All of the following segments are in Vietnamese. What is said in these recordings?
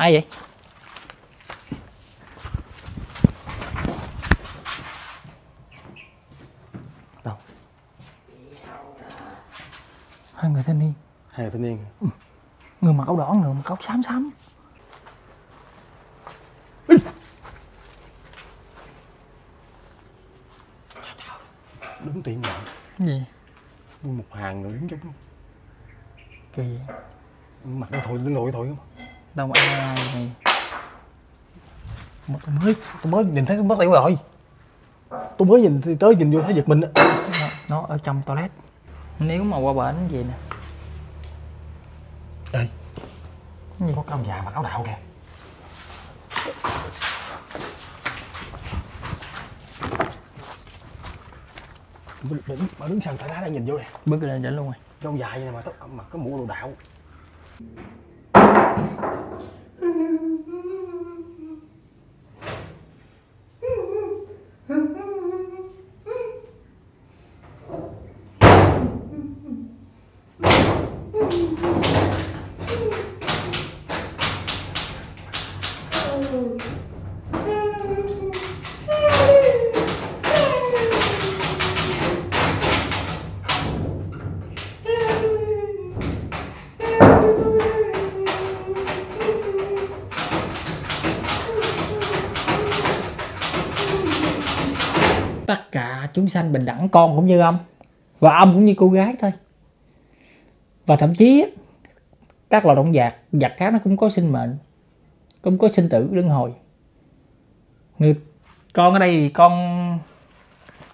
ai vậy? Đâu? Hai người thanh niên. Hai người thanh niên. Người mặc áo đỏ người mặc áo xám xám. Đứng vậy Cái gì? Một hàng người đứng luôn kỳ vậy? mặt nó thổi lên lội thổi không đâu ai này. Mà tôi mới. Tôi mới nhìn thấy mất tiêu rồi. Tôi mới nhìn tới nhìn vô thấy giật mình á. Nó, nó ở trong toilet. Nếu mà qua bển gì nè. Ê, gì? có cái ông già mặc áo đạo kìa. Đứng, bà đứng sàn tại đá đang nhìn vô nè. Bước lên dẫn luôn rồi. Cái ông dài vậy nè mà tóc mặc cái mũ đồ đạo sanh bình đẳng con cũng như ông. Và ông cũng như cô gái thôi. Và thậm chí các loài động vật vật khác nó cũng có sinh mệnh cũng có sinh tử luân hồi. Người con ở đây thì con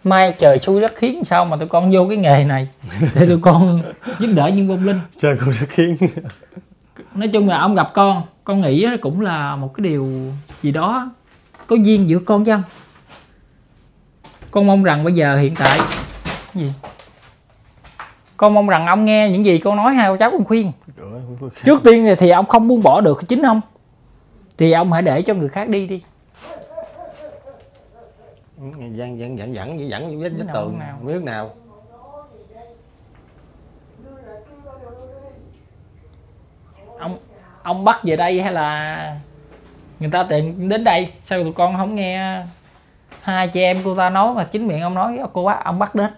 mai trời xui đất khiến sao mà tụi con vô cái nghề này? Để tụi con giúp đỡ những vong linh. Trời cũng rất khiến. Nói chung là ông gặp con con nghĩ cũng là một cái điều gì đó có duyên giữa con với ông con mong rằng bây giờ hiện tại cái gì? Con mong rằng ông nghe những gì con nói cô cháu con khuyên. Trước tiên thì, thì ông không buông bỏ được chính ông. Thì ông hãy để cho người khác đi đi. Dẫn dẫn dẫn dẫn dẫn vết vết nào, tường nào? biết nào. Ông ông bắt về đây hay là người ta tìm đến đây? Sao tụi con không nghe hai chị em cô ta nói mà chính miệng ông nói cô bắt ông bắt đến.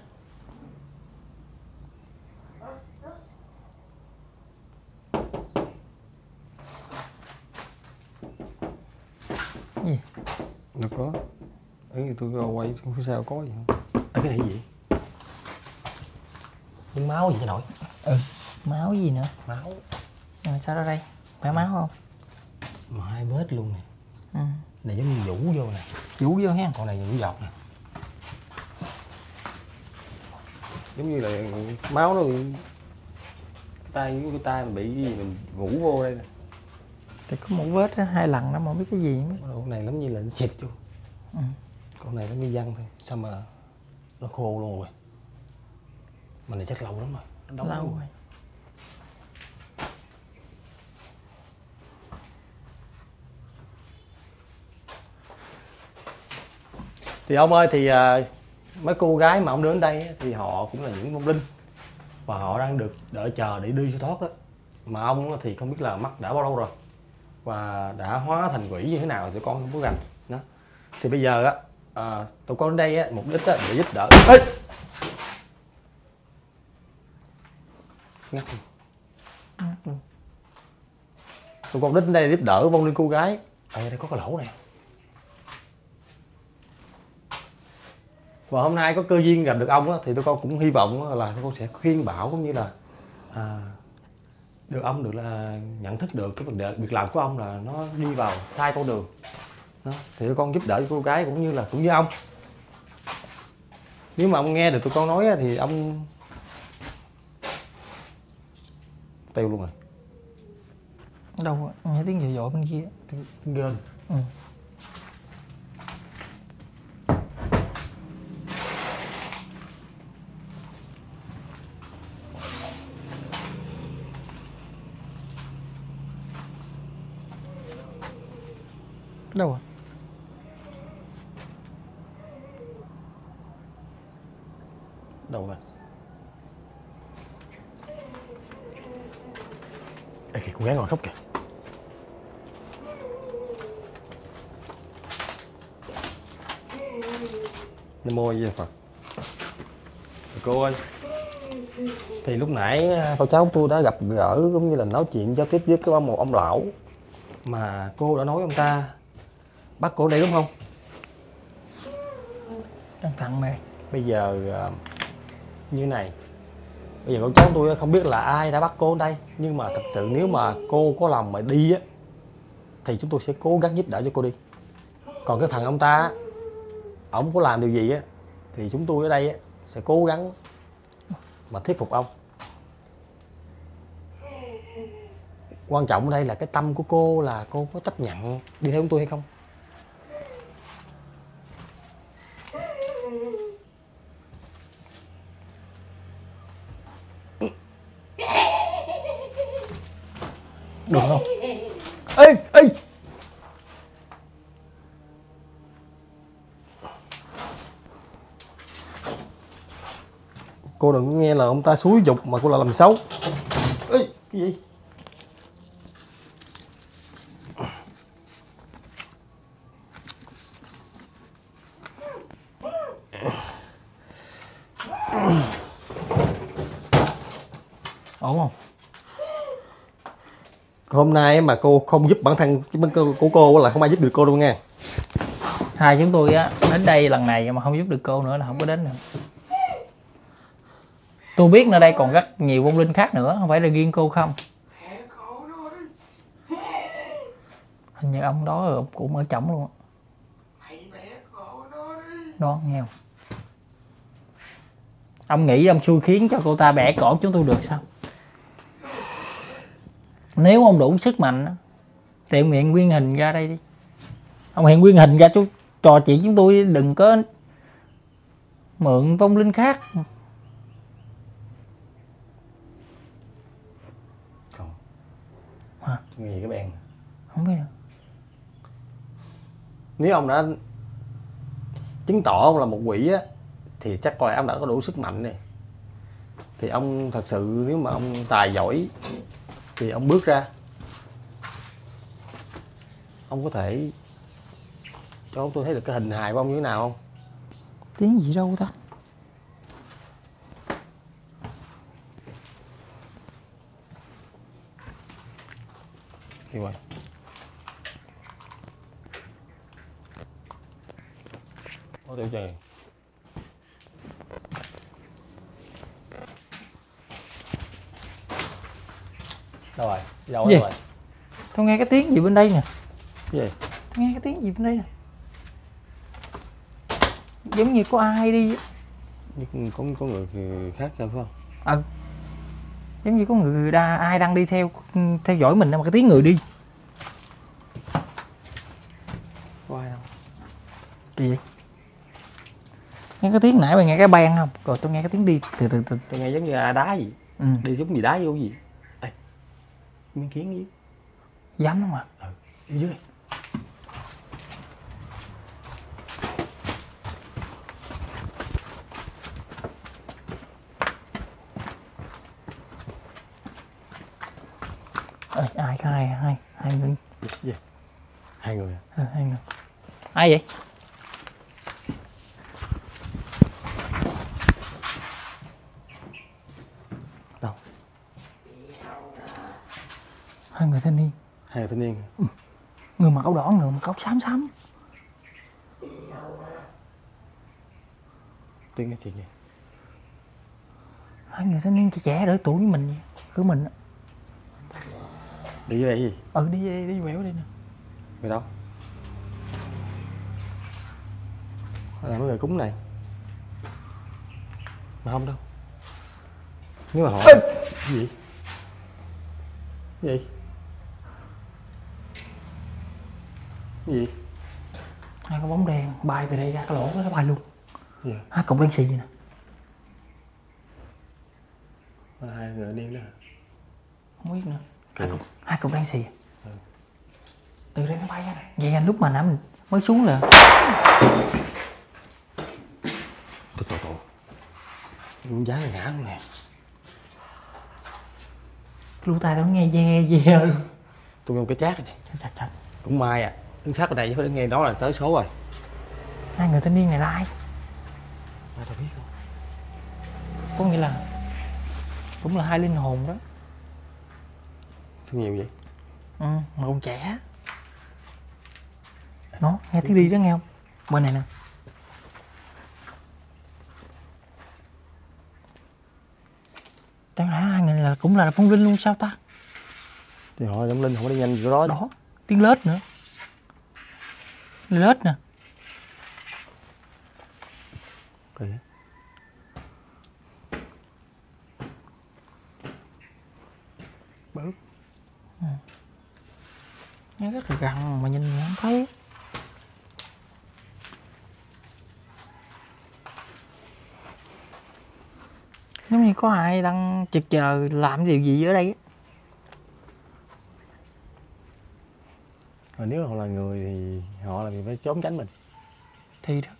Cái gì? Đâu có. Ấy tôi quay phía sau có gì không. Ê, cái này gì? Miếng máu gì vậy nội? Máu gì nữa? Máu. À, sao ra đây? Phải máu không? Mà hai vết luôn nè. Ừ. này giống như vũ vô nè vũ vô ha con này vũ giọt nè giống như là máu nó bị tay cái tay mình bị cái gì mình ngủ vô đây nè. Thì có một vết đó, hai lần đó mà không biết cái gì nữa. con này giống như là nó xịt vô. Ừ. con này nó mới văng thôi sao mà nó khô luôn rồi. Mà này chắc lâu lắm rồi. Nó đóng lâu rồi thì ông ơi thì à, mấy cô gái mà ông đưa đến đây á, thì họ cũng là những vong linh. Và họ đang được đợi chờ để đi siêu thoát đó. Mà ông á thì không biết là mắc đã bao lâu rồi. Và đã hóa thành quỷ như thế nào thì con không có rành đó thì bây giờ á à, tụi con đến đây á mục đích á để giúp đỡ. Ê! ngắt luôn. tụi con đến đây giúp đỡ vong linh cô gái. Ở đây có cái lỗ này và hôm nay có cơ duyên gặp được ông á, thì tụi con cũng hy vọng là tụi con sẽ khuyên bảo cũng như là à, được ông được là nhận thức được cái vấn đề việc làm của ông là nó đi vào sai con đường đó. thì tụi con giúp đỡ cô gái cũng như là cũng như ông nếu mà ông nghe được tụi con nói á, thì ông tiêu luôn rồi đâu nghe tiếng dội dội bên kia gơn ừ. đâu rồi đâu rồi Ê kìa cô gái ngồi khóc kìa nam mô di đà phật cô ơi thì lúc nãy à, cô cháu tôi đã gặp gỡ cũng như là nói chuyện giao tiếp với cái ông một ông lão? Mà cô đã nói ông ta bắt cô đây đúng không? Căng thẳng mày bây giờ à, như này. Bây giờ con cháu tôi không biết là ai đã bắt cô ở đây nhưng mà thật sự nếu mà cô có lòng mà đi á thì chúng tôi sẽ cố gắng giúp đỡ cho cô đi. Còn cái thằng ông ta á, ổng có làm điều gì á thì chúng tôi ở đây á, sẽ cố gắng mà thuyết phục ông quan trọng ở đây là cái tâm của cô là cô có chấp nhận đi theo chúng tôi hay không? Được không? Ê ê! Cô đừng nghe là ông ta xúi dục mà cô lại làm xấu ê cái gì ổn không hôm nay mà cô không giúp bản thân của cô là không ai giúp được cô đâu nha. Hai chúng tôi á, đến đây lần này mà không giúp được cô nữa là không có đến nữa. Tôi biết nơi đây còn rất nhiều vong linh khác nữa, không phải là riêng cô không. Hình như ông đó cũng ở chổng luôn á. Đó nghe không ông nghĩ ông xui khiến cho cô ta bẻ cổ chúng tôi được sao? Nếu ông đủ sức mạnh thì ông hiện nguyên hình ra đây đi. Ông hiện nguyên hình ra chú trò chuyện chúng tôi đừng có mượn vong linh khác. Không. Hả? gì cái bèn không biết nữa. Nếu ông đã chứng tỏ ông là một quỷ á thì chắc coi ông đã có đủ sức mạnh này thì ông thật sự nếu mà ông tài giỏi thì ông bước ra. Ông có thể cho tôi thấy được cái hình hài của ông như thế nào không? Tiếng gì đâu ta? Đi rồi tiểu trời rồi? Đâu Gì? rồi? tôi nghe cái tiếng gì bên đây nè gì? tôi nghe cái tiếng gì bên đây nè giống như có ai đi Có, có người khác sao phải không? ừ giống như có người đa ai đang đi theo theo dõi mình mà cái tiếng người đi Có ai đâu gì vậy nghe cái tiếng nãy mày nghe cái bang không rồi tôi nghe cái tiếng đi từ từ từ Tôi nghe giống như là đá gì ừ. Đi giống gì đá vô gì Miếng kiến gì dám không à Ừ. Dưới Ê, ai hai hai hai người Gì? Hai người à? ừ, hai người. Ai vậy người thanh niên Hai người thanh niên người mặc áo đỏ người mặc áo xám xám Tiếng cái chuyện gì? hai người thanh niên trẻ trẻ đỡ tuổi với mình cứ mình. Đi đây gì? ừ đi đi, đi quẹo đi nè Người đâu? Là mấy người cúng này Mà không đâu Nếu mà họ Cái gì? Gì? Cái gì? hai cái bóng đèn bay từ đây ra cái lỗ nó bay luôn. Gì? hai cục đen xì vậy nè. Là hai người điên đó không biết nữa. Hai cục, hai cục đen xì. Từ đây nó bay ra nè. Vậy anh lúc mà nãy mình mới xuống là Tôi tổ tổ Cũng giá này ngã luôn nè. Lưu tay nó nghe dè dè luôn Tôi nghe một cái chát rồi chặt chặt Cũng may à Đứng sát ở đây chứ nghe nói là tới số rồi. Hai người thanh niên này là ai? Ai tao biết không? Có nghĩa là cũng là hai linh hồn đó. Sao nhiều vậy? Ừ, mà còn trẻ. Nó nghe tiếng đi đó nghe không? Bên này nè. Chẳng lẽ hai người là cũng là phong linh luôn sao ta? Thì họ giống linh không có đi nhanh chỗ đó đó tiếng lết nữa lết nè. Kỳ vậy? bớt. Nghe rất là gần mà nhìn không thấy. Giống như có ai đang trực chờ làm điều gì ở đây mà nếu họ là người thì họ là phải trốn tránh mình. Thì đó.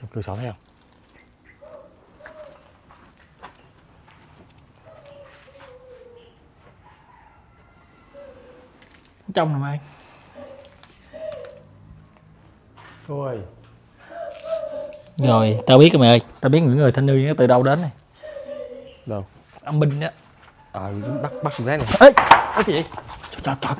Trong cửa sổ thấy không? Trong nè mày. Cô ơi rồi tao biết rồi mày ơi. Tao biết những người thanh niên đó từ đâu đến này. Đâu? Âm binh đó ờ bắt bắt con gái này. Ê! Cái gì? Vậy trời trời.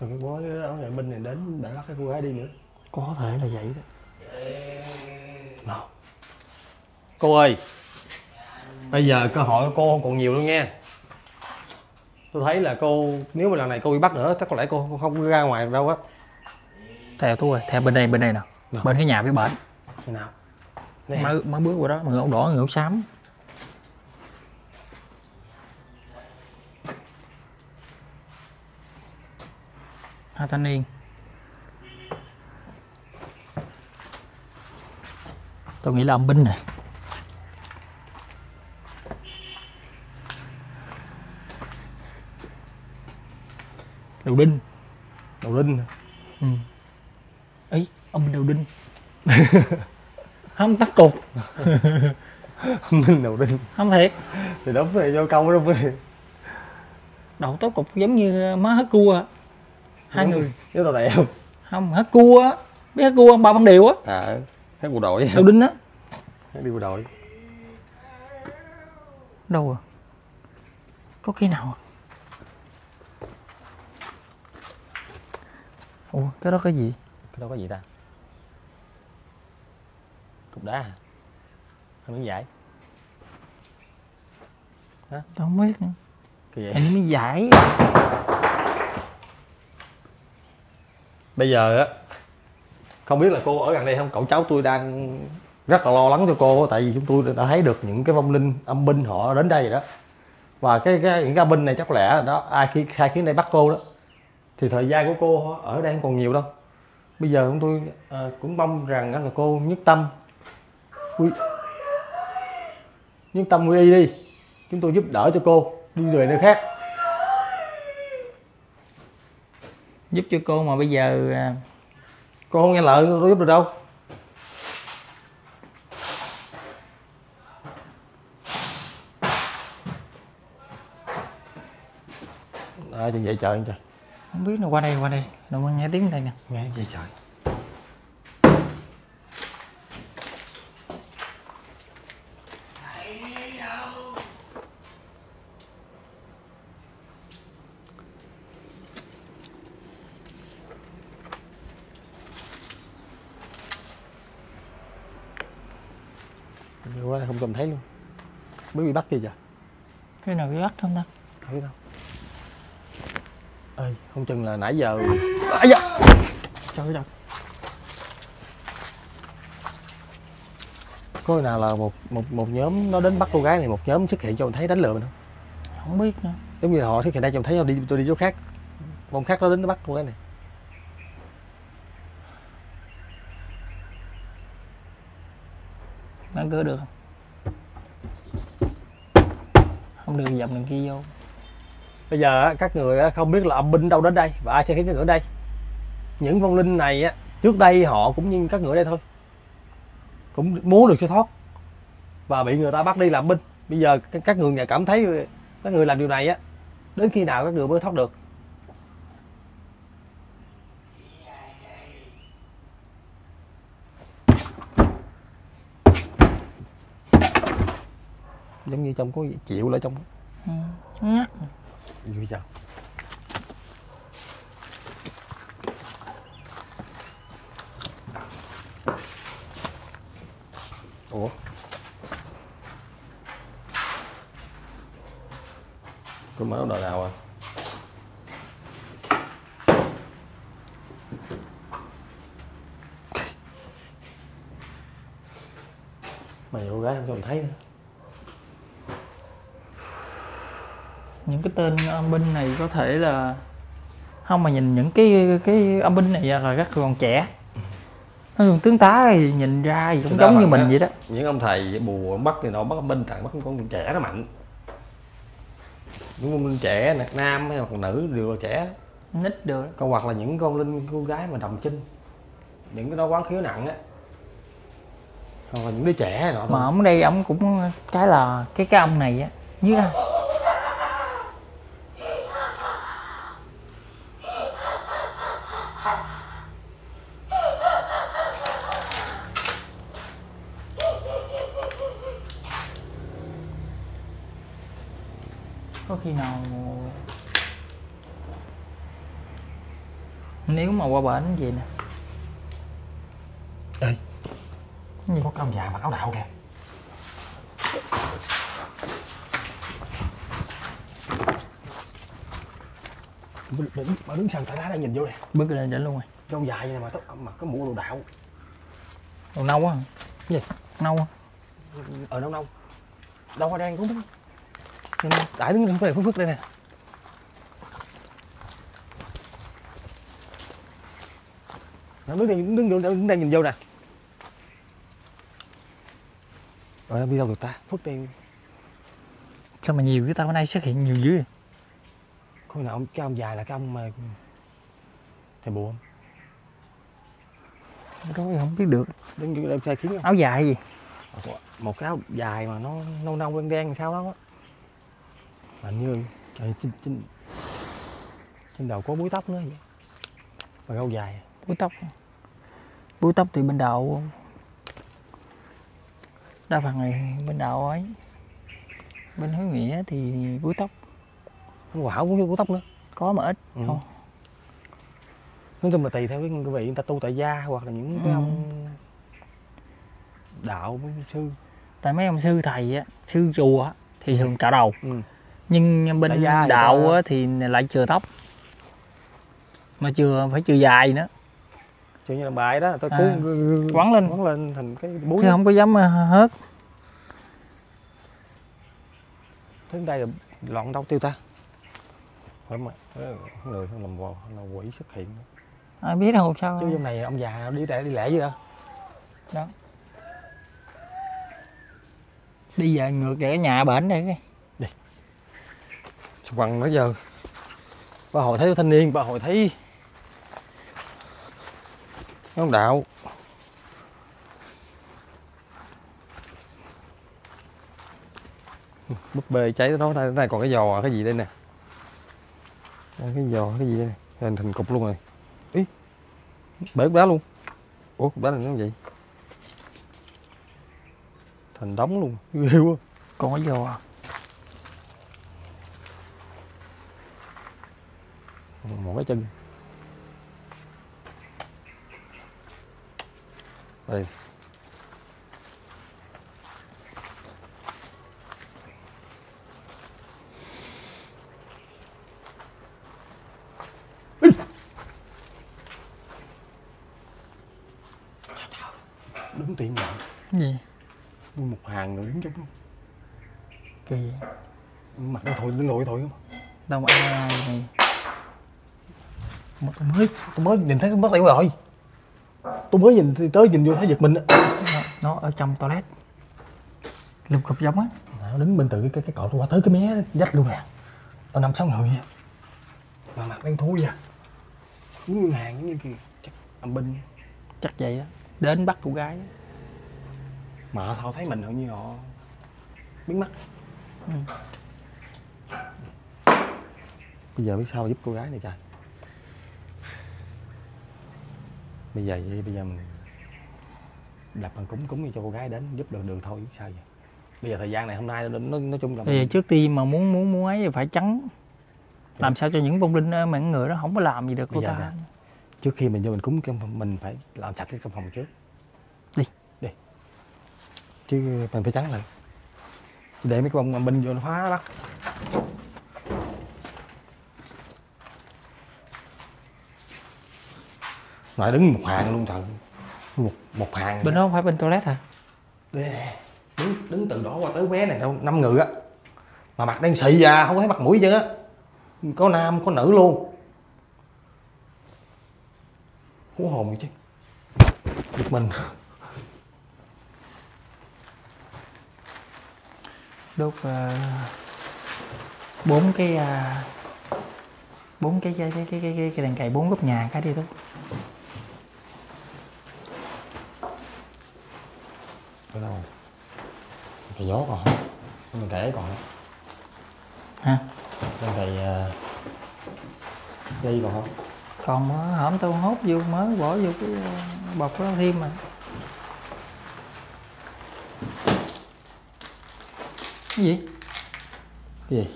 Sao cái bố áo nghệ binh này đến để bắt cái cô gái đi nữa? Có thể là vậy đó. Nào. Cô ơi. Bây giờ cơ hội của cô còn nhiều đâu nha tôi thấy là cô nếu mà lần này cô bị bắt nữa chắc có lẽ cô không ra ngoài đâu á. Theo tôi theo bên đây bên đây nè. Nào. bên cái nhà phía bển nào? Mới mới bước qua đó mà người áo đỏ người áo xám. Hai thanh niên. Tôi nghĩ là âm binh này đầu đinh. Đầu đinh ừ. ấy ông đầu đinh. Không tắt cục minh đầu đinh. Không thiệt. Thì đúng rồi vô câu đó mới. Đầu tóc cục giống như má hết cua. Hai người. cái đầu đẹp. Không hết cua á. Biết hết cua không? Ba văn điều á. À thấy bộ đội. Đầu đinh á. Đi bộ đội. Đâu à? Có khi nào à? Ủa cái đó cái gì? Cái đó có gì ta? Cục đá à hay miếng vải tao không biết nữa. Cái vậy hình như mới giải. Bây giờ á không biết là cô ở gần đây không? Cậu cháu tôi đang rất là lo lắng cho cô tại vì chúng tôi đã thấy được những cái vong linh âm binh họ đến đây rồi đó. Và cái, cái những cái âm binh này chắc lẽ đó ai khi sai khiến đây bắt cô đó thì thời gian của cô ở đây không còn nhiều đâu. Bây giờ chúng tôi à, cũng mong rằng là cô nhất tâm. Quy nhất tâm quy y đi. Chúng tôi giúp đỡ cho cô đi về nơi khác. Giúp cho cô mà bây giờ à, cô không nghe lời tôi giúp được đâu. À chừng vậy trời trời không biết là qua đây qua đây. Đâu mà nghe tiếng đây nè. Nghe vậy trời? Nhiều quá không cầm thấy luôn. Mới bị bắt kia trời cái nào bị bắt không ta? Biết đâu ơi không chừng là nãy giờ à, dạ. trời ơi có nào là một một một nhóm nó đến bắt cô gái này một nhóm xuất hiện cho mình thấy đánh lừa mình không? Không biết nữa. Giống như họ xuất hiện đây cho mình thấy tôi đi tôi đi chỗ khác. Một khác nó đến nó bắt cô gái này. Mở cửa được không? Không được dòng đằng kia vô bây giờ các người không biết là âm binh đâu đến đây và ai sẽ khiến các người đây. Những vong linh này trước đây họ cũng như các người đây thôi. Cũng muốn được siêu thoát và bị người ta bắt đi làm binh. Bây giờ các- người nhà cảm thấy, các người làm điều này á, đến khi nào các người mới thoát được? Giống như trong có chịu lại trong Ừ. Như vậy. Ủa? Có mở đồ nào à? Mày cô gái không cho mình thấy nữa. Những cái tên âm binh này có thể là không mà nhìn những cái cái âm binh này là các còn trẻ. Thường tướng tá thì nhìn ra thì cũng giống như mình vậy đó. Những ông thầy bùa bắt thì nó bắt ông binh thằng bắt con trẻ nó mạnh. Những con linh trẻ nè nam hay là nữ đều là trẻ. Nít được còn hoặc là những con linh cô gái mà đồng chinh. Những cái đó quán khiếu nặng á. Hoặc là những đứa trẻ nọ mà ông đây ông cũng cái là cái cái ông này á như có khi nào nếu mà qua bển vậy nè. Ê, gì? có cái ông già mặc áo đạo kìa. Đứng, bà đứng sàn tại lá đây nhìn vô nè. Bước lên chỉnh luôn rồi. Cái ông dài này mà tóc mặc cái mũ đồ đạo Màu nâu á Gì? nâu á ở đâu đâu đâu có đang cũng biết Đại đứng về phước phước đây nè Nó đứng đây đứng đứng, đứng, đây nhìn vô nè. Rồi đi đâu được ta? Phước đây sao mà nhiều cái tao bữa nay xuất hiện nhiều dữ vậy? có nào ông cái ông dài là cái ông mà thầy bùa. Không đó không biết được. Đứng dưới đây khai kiến không áo dài gì? Một cái áo dài mà nó nâu nâu đen đen sao đó hình như trời, trên, trên, trên đầu có búi tóc nữa vậy và râu dài. Búi tóc. Búi tóc thì bên đầu đa phần này bên đầu ấy. Bên hướng nghĩa thì búi tóc. Nó quảo cũng búi tóc nữa. Có mà ít. Ừ. không nói chung là tùy theo cái vị người ta tu tại gia hoặc là những cái Ừ. ông đạo sư. Tại mấy ông sư thầy á sư chùa á, thì thường cạo đầu. Ừ. nhưng bên đạo á, thì lại chừa tóc. Mà chừa phải chừa dài nữa. Kiểu như là bài đó tôi À, cuốn quấn lên. quấn lên thành cái búi chứ không có dám ờ, hớt. Đến đây là loạn đâu tiêu ta? Phải mà ờ, người không làm vò là quỷ xuất hiện. Ai biết đâu sao. Chứ trong này ông già đi lẻ đi lẻ gì đó. Đi về ngược về cái nhà bển đây cái bằng nãy giờ. Bà hội thấy thanh niên bà hội thấy ông đạo. Búp bê cháy đó đây, này còn cái giò cái gì đây nè? Đây, cái giò cái gì đây nè? Hình thành cục luôn rồi. Ý bể cục đá luôn. Ủa cục đá này nó vậy? Thành đóng luôn ghê quá. Còn cái giò à? Một cái chân. Đây. Đứng tiện cái gì? Một hàng rồi đứng chung luôn kỳ vậy? mặt nó thôi lội thôi không? Đâu Mà tôi mới tôi mới nhìn thấy mất tiêu rồi tôi mới nhìn tới nhìn vô thấy giật mình á. Nó, nó ở trong toilet. Lục cục giống á. Nó đứng bên từ cái cái, cái cột qua tới cái mé dách luôn nè. Nó năm sáu người vậy mà mặt đen thui à. Giống như hàng giống như kìa. Chắc âm binh chắc vậy đó đến bắt cô gái mà họ thấy mình hầu như họ biến mất Ừ. bây giờ biết sao giúp cô gái này trời bây giờ vậy bây giờ mình đập bằng cúng cúng cho cô gái đến giúp được được thôi sao vậy? Bây giờ thời gian này hôm nay nó, nó nói chung là bây giờ trước tiên mà muốn muốn muốn ấy thì phải trắng. Làm sao cho những vong linh ờ, những người đó không có làm gì được cô ta. nè. trước khi mình vô mình cúng mình phải làm sạch cái căn phòng trước. Đi. đi. Chứ mình phải trắng lại. Để mấy cái bông binh vô nó phá bắt Nói đứng một hàng luôn trời một một hàng. Bên đó không phải bên toilet hả? Đứng đứng từ đó qua tới bé này đâu năm người á. Mà mặt đen xị à không có thấy mặt mũi hết á. Có nam có nữ luôn. Hú hồn vậy chứ. Giật mình. Đốt ờ, bốn cái ờ, bốn cái cái cái cái cái, cái, cái đèn cày bốn góc nhà cái đi thôi ở đâu cái gió còn không? Mình kể còn không? Hả? Mình cày dây còn không? Còn mà hổm tôi hốt vô mới bỏ vô cái ờ, bọc đó thêm mà. Cái gì? Cái gì?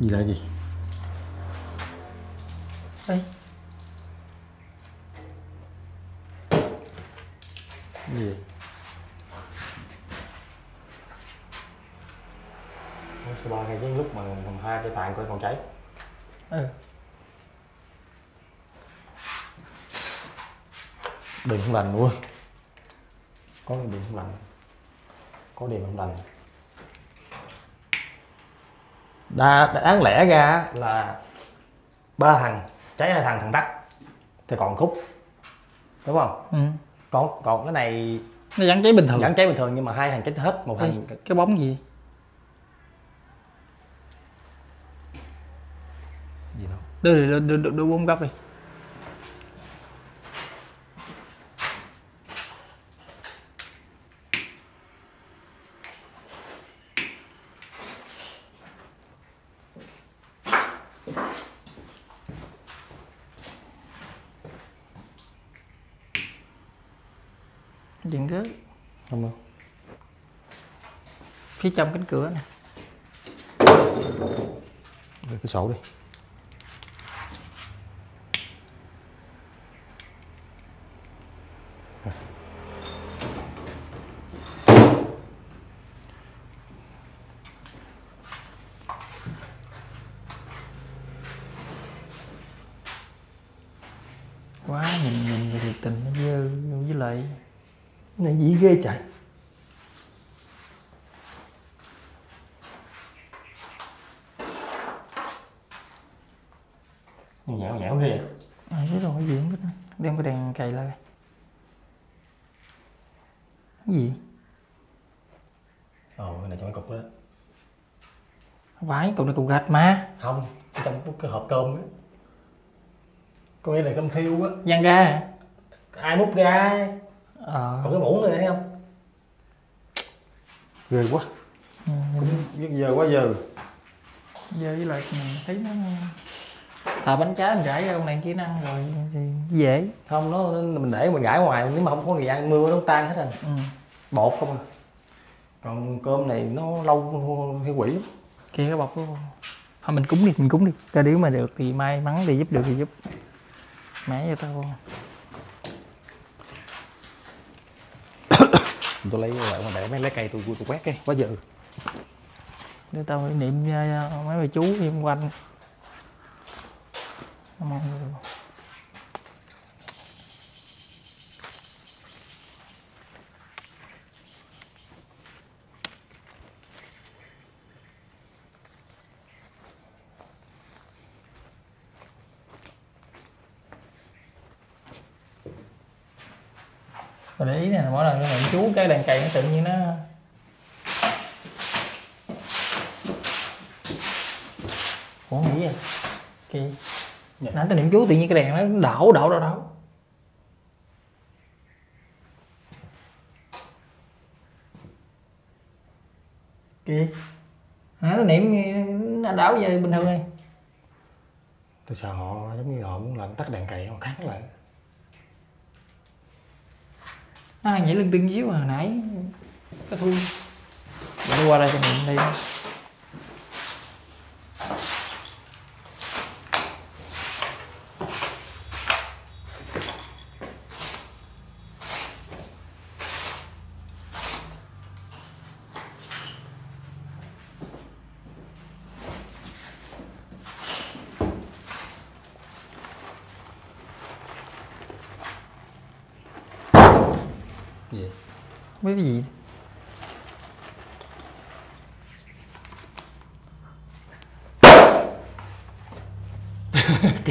Gì là gì? Ê, gì sao ba cái lúc mà còn hai cái tàn coi còn cháy? Ừ. Điện không lành luôn có điện không lành. Có điện không lành. Đa đáng lẽ ra là ba thằng cháy hai thằng thằng tắt thì còn khúc. Đúng không? Ừ còn còn cái này nó vẫn cháy bình thường. Vẫn cháy bình thường nhưng mà hai thằng chết hết một Ê, thằng cái bóng gì? Gì đâu đưa đưa đưa, đưa, đưa bốn góc đi dừng rớt không đâu phía trong cánh cửa nè. Cái sổ đi quá nhìn nhìn vậy thì tình nó dơ với lại này gì ghê chạy nhẽo nhẽo ghê. À, cái rồi gì không biết nữa. đem cái đèn cày lại. Cái gì? Ồ cái này trong cái cục đó. Không phải cục này cục gạch mà. Không cái trong cái hộp cơm á. Có nghĩa là cơm thiêu á. Văng ra. Hả ai múc ra? Ờ. Còn cái muỗng này thấy không? Ghê quá. Ừ, nhìn giờ quá giờ. dơ với lại mình thấy nó thà bánh trái mình rải ra con này kia nó ăn rồi thì dễ. Không nó mình để mình gãi ngoài nếu mà không có người ăn mưa nó tan hết rồi. Ừ. bột không à. Còn cơm này nó lâu hay quỷ kia cái bọc của thôi mình cúng đi mình cúng đi. Coi nếu mà được thì may mắn thì giúp được thì giúp. Mẹ cho tao tôi lấy lại mà để mấy lấy cây tôi tôi quét cái quá giờ để tao niệm mấy bà chú xung quanh Mong- Rồi để ý nè, mỗi lần mình chú cái đàn cày nó tự nhiên nó Ủa nghĩ à? Kỳ Dạ. yeah. nãy tôi niệm chú tự nhiên cái đèn nó đảo đảo đảo đảo kì. Nãy tôi niệm nó đảo về bình thường này. Tôi sợ họ giống như họ muốn làm tắt đèn cày họ kháng lại. Nó à, nhảy lưng tưng xíu hồi nãy. Cái thui để qua đây cho mình đi.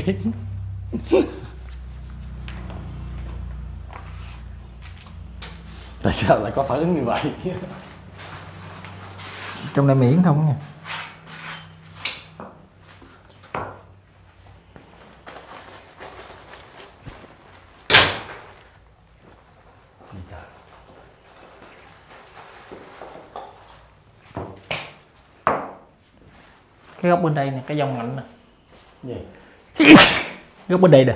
Kiếm tại sao lại có phản ứng như vậy? Trong này miễn không nha. Cái góc bên đây nè cái dòng mạnh nè. Gì góc bên đây luôn.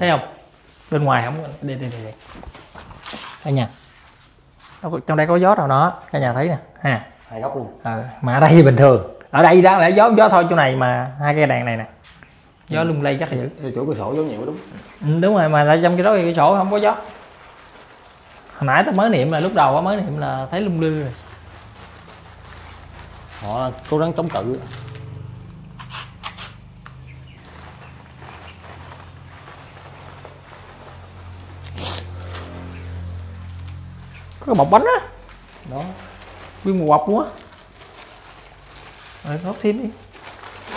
Thấy không? Bên ngoài không? Đây đây đây, đây. Đâu có- trong đây có gió đâu nó cả nhà thấy nè. Ha. Hai góc luôn. Ờ, mà ở đây thì bình thường. Ở đây đang là gió gió thôi chỗ này mà hai cái đèn này nè. Gió lung lay chắc là dữ chỗ cửa sổ gió nhiều đúng ừ, đúng rồi mà lại trong cái đó thì cái sổ không có gió. Hồi nãy ta mới niệm là lúc đầu mới niệm là thấy lung lư rồi. Họ cố gắng chống cự cái bọc bánh á. Đó. Nguyên một bọc luôn á. Rồi hốt thêm đi.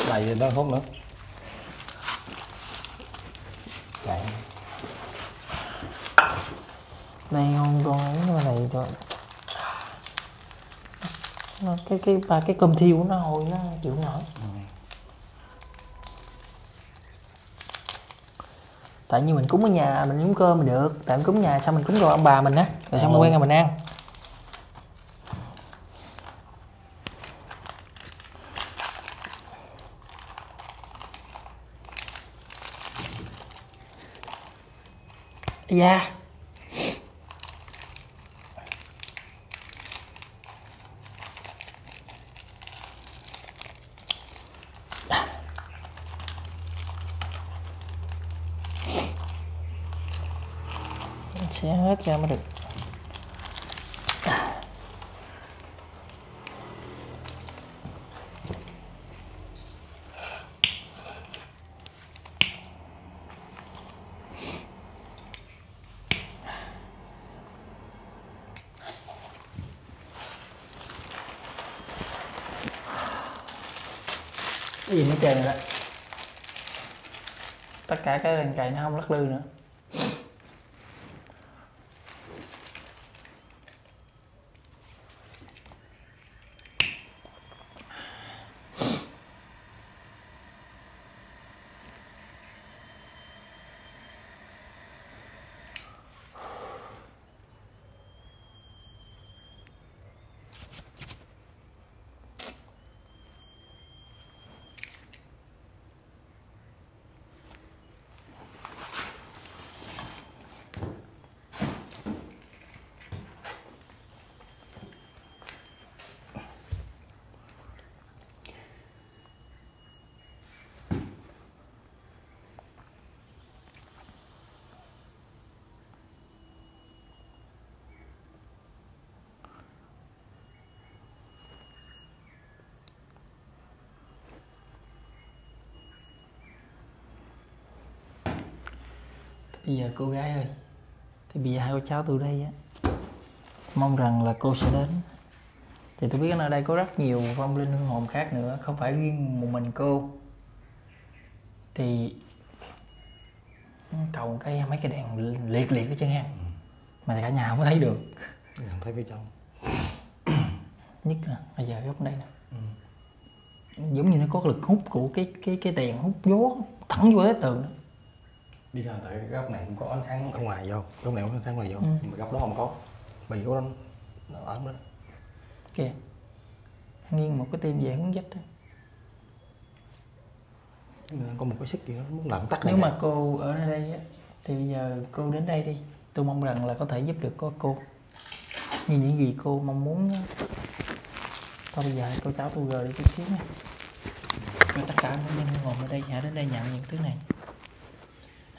Đầy rồi đó không nữa. Chạy. Đây con con cái này cho nó cái cái ba cái cơm thiêu của nó hồi nó chịu nổi tại như mình cúng ở nhà mình cúng cơm mình được. Tại mình cúng nhà xong mình cúng đồ ông bà mình á. Rồi xong Ờ. quen rồi mình ăn da ra mới được. Cái gì nó chơi rồi đó tất cả cái đèn cày nó không lắc lư nữa. Bây giờ cô gái ơi thì bây giờ hai cô cháu từ đây á mong rằng là cô sẽ đến. Thì tôi biết ở đây có rất nhiều vong linh hương hồn khác nữa không phải riêng một mình cô. Thì cầu cái mấy cái đèn liệt liệt ở chân ha mà cả nhà không có thấy được. Nhận thấy phía trong. Nhất là bây giờ góc đây nè. Giống như nó có lực hút của cái cái cái đèn hút gió thẳng vô tới tường đó. Đi ra tại góc này cũng có ánh sáng ở ngoài vô. Góc này có ánh sáng ngoài vô. Ừ. nhưng mà góc đó không có. Bị của nó nó ở đó. Kìa. Nghiêng một cái tim về hướng dít á. có một cái sức gì đó muốn làm tắt này nếu mà cô ở đây á, thì bây giờ cô đến đây đi. Tôi mong rằng là có thể giúp được có cô. Như những gì cô mong muốn thôi bây giờ cô cháu tôi gờ đi chút xíu nha. Tất cả mọi người ngồi ở đây hãy đến đây nhận những thứ này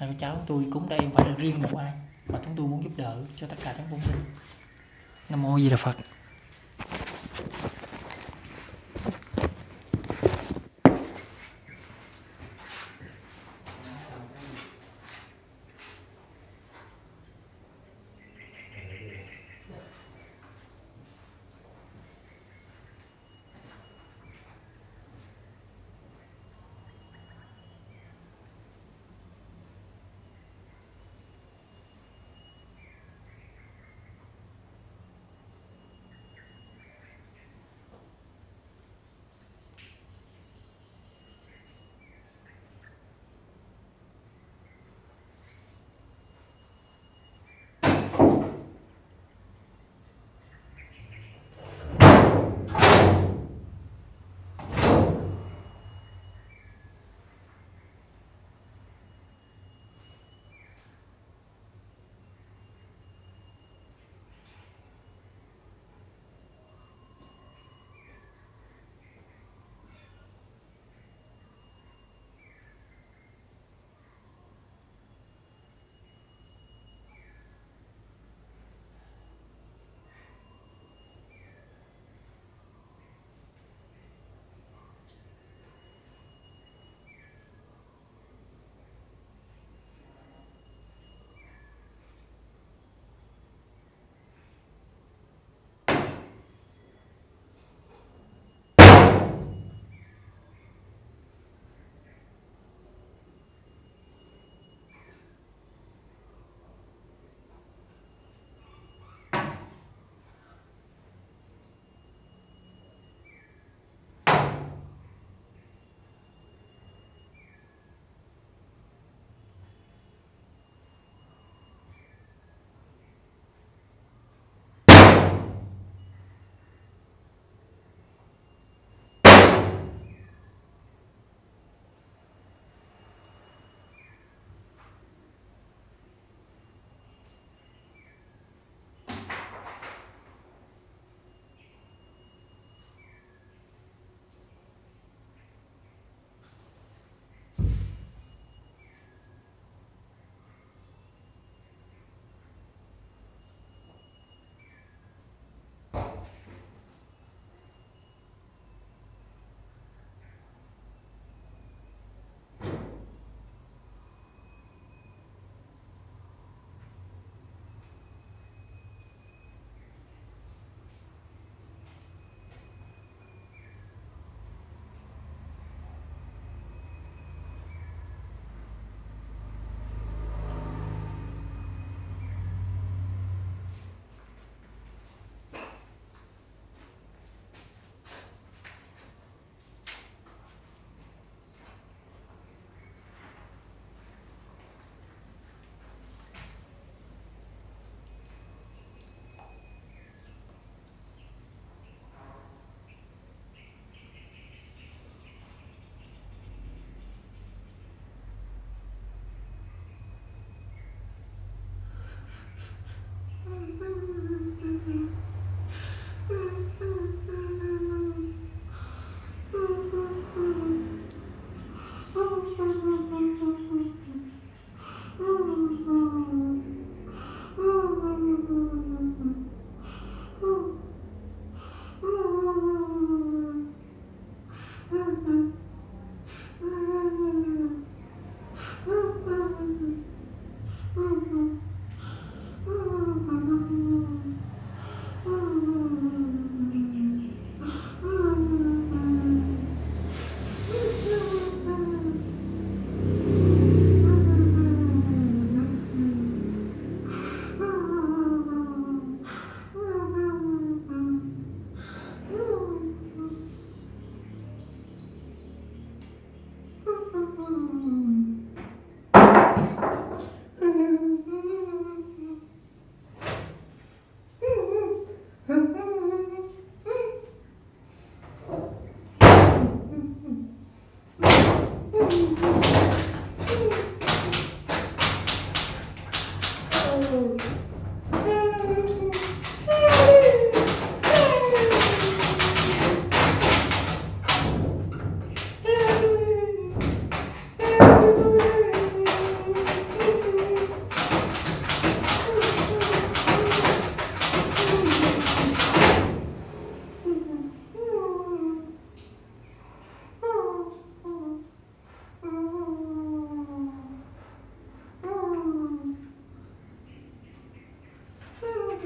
hai cô cháu, tôi cúng đây không phải là riêng một ai, mà chúng tôi muốn giúp đỡ cho tất cả các con linh nam mô di đà phật.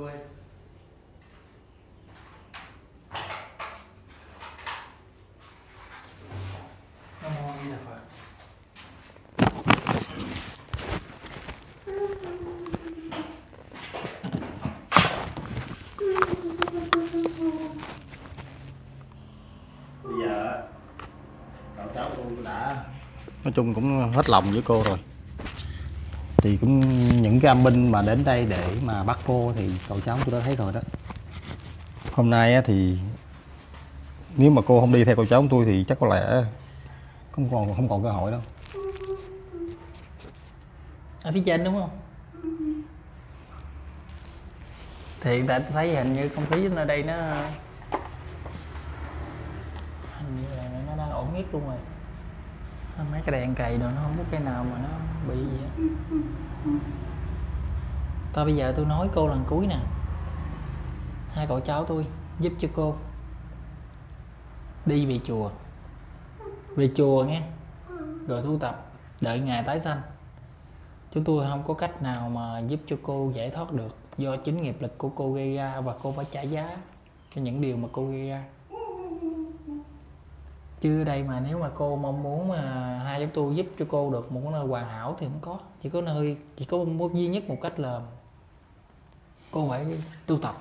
quê Nam mô Di Đà Phật bây giờ cậu cháu tôi đã nói chung cũng hết lòng với cô rồi thì cũng những cái âm binh mà đến đây để mà bắt cô thì cậu cháu tôi đã thấy rồi đó. Hôm nay thì nếu mà cô không đi theo cậu cháu tôi thì chắc có lẽ không còn không còn cơ hội đâu. Ở phía trên đúng không? Thì hiện tại tôi thấy hình như không khí ở đây nó hình như là nó đang ổn nhất luôn rồi. Mấy cái đèn cày đồ nó không có cái nào mà nó bị gì á thôi bây giờ tôi nói cô lần cuối nè. Hai cậu cháu tôi giúp cho cô. Đi về chùa. Về chùa nghe. Rồi tu tập. Đợi ngày tái sanh. Chúng tôi không có cách nào mà giúp cho cô giải thoát được do chính nghiệp lực của cô gây ra và cô phải trả giá cho những điều mà cô gây ra chứ đây mà nếu mà cô mong muốn mà hai chúng tôi giúp cho cô được một nơi hoàn hảo thì không có. Chỉ có nơi, chỉ có một, duy nhất một cách là cô phải tu tập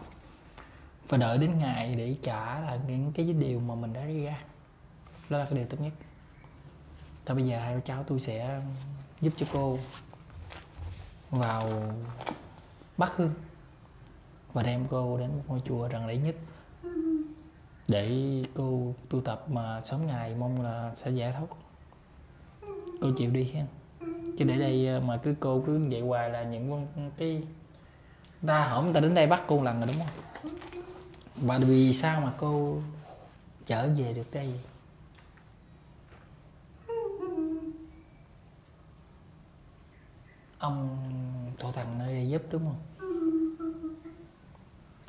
và đợi đến ngày để trả là những cái điều mà mình đã gây ra. Đó là cái điều tốt nhất. Thôi bây giờ hai cháu tôi sẽ giúp cho cô vào Bắc Hương và đem cô đến một ngôi chùa rằng rẫy nhất để cô tu tập mà sớm ngày mong là sẽ giải thoát. Cô chịu đi ha chứ để đây ờ, mà cứ cô cứ vậy hoài là những cái ta hỏi người ta đến đây bắt cô lần rồi, đúng không? Và vì sao mà cô trở về được đây? Vậy? ông thổ thần nơi đây giúp, đúng không?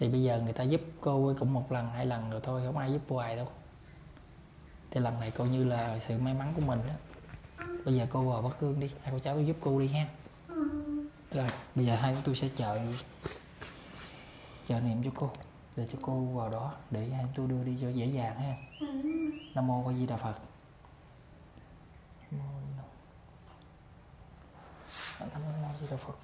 Thì bây giờ người ta giúp cô cũng một lần, hai lần rồi thôi, không ai giúp hoài đâu. Thì lần này coi như là sự may mắn của mình đó bây giờ cô vào bắt cương đi, hai cô cháu tôi giúp cô đi ha. Rồi, bây giờ hai tôi sẽ chờ chờ niệm cho cô, để cho cô vào đó để hai tôi đưa đi cho dễ dàng ha. Nam mô a di đà phật. Nam mô a di đà phật.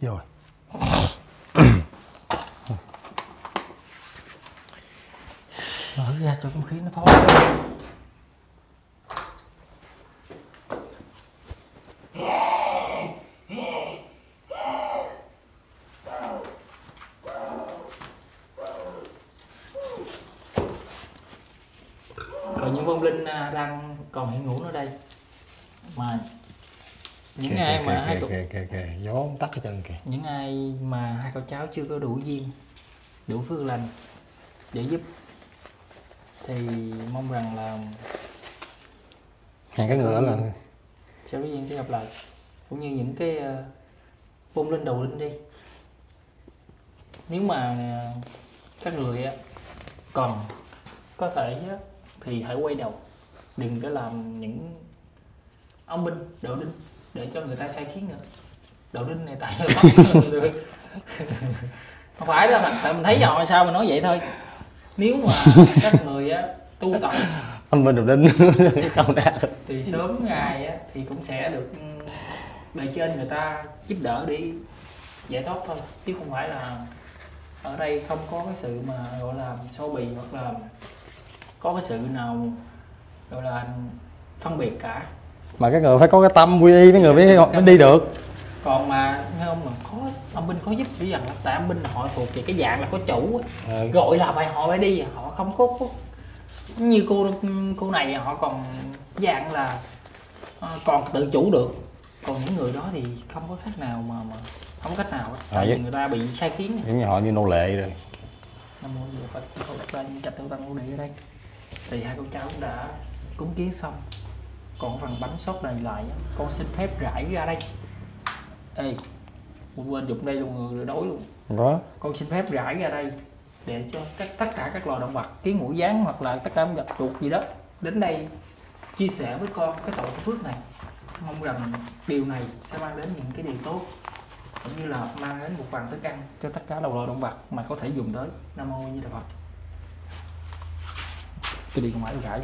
Rồi. Mở ra cho không khí nó thoát còn những vong linh à, đang còn hiện ngủ ở đây. Mà những ai mà hai kìa, cậu kìa, kìa, gió tắt hết trơn kìa. Những ai mà hai cậu cháu chưa có đủ duyên đủ phước lành để giúp thì mong rằng là hai cái ngựa là sẽ có duyên sẽ gặp lại. Cũng như những cái uh, vong linh đầu linh đi. Nếu mà ờ, các người á, còn có thể á, thì hãy quay đầu. Đừng có làm những ông binh đậu đinh để cho người ta sai khiến nữa. Đậu đinh này tại được không phải là tại mình thấy rồi sao mà nói vậy thôi. Nếu mà các người á tu tập anh bên đầu đinh câu ra thì sớm ngày á, thì cũng sẽ được ừ, bề trên người ta giúp đỡ để giải thoát thôi. Chứ không phải là ở đây không có cái sự mà gọi là so bì hoặc là có cái sự nào gọi là phân biệt cả mà cái người phải có cái tâm quy y mấy người mới mới đi được. Còn mà nghe ông mà có ông binh có giúp chỉ rằng là tại ông binh họ thuộc về cái dạng là có chủ. Ờ, gọi là phải họ phải đi họ không có, có như cô cô này họ còn dạng là ờ, còn tự chủ được. Còn những người đó thì không có khác nào mà mà không cách nào á. tại À, vì vậy- người ta bị sai khiến giống như họ như nô lệ rồi. Mô Di Đà phật ra chặt tiêu tăng địa ở đây. Thì hai con cháu cũng đã cúng kiến xong còn phần bánh sốt này lại con xin phép rải ra đây. Ê một bên dụng đây luôn người đói luôn. Đó con xin phép rải ra đây để cho các tất cả các loài động vật kiến ngũ gián hoặc là tất cả gặp chuột gì đó đến đây chia sẻ với con cái tội phước này. Mong rằng điều này sẽ mang đến những cái điều tốt cũng như là mang đến một vàng thức ăn cho tất cả đầu loài động vật mà có thể dùng tới. Nam mô như đà phật. Tôi đi con mãi gãi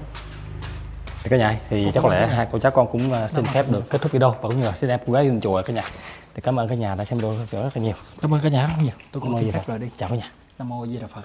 thì cả nhà thì Cô chắc có lẽ hai cô cháu con cũng uh, xin phép được kết thúc video. Và cũng như là xin em cô gái lên chùa cả nhà. Thì cảm ơn cả nhà đã xem video rất là nhiều. Cảm ơn cả nhà rất nhiều. Tôi cũng xin gì phép rồi đi. Chào cả nhà. Nam mô di đà phật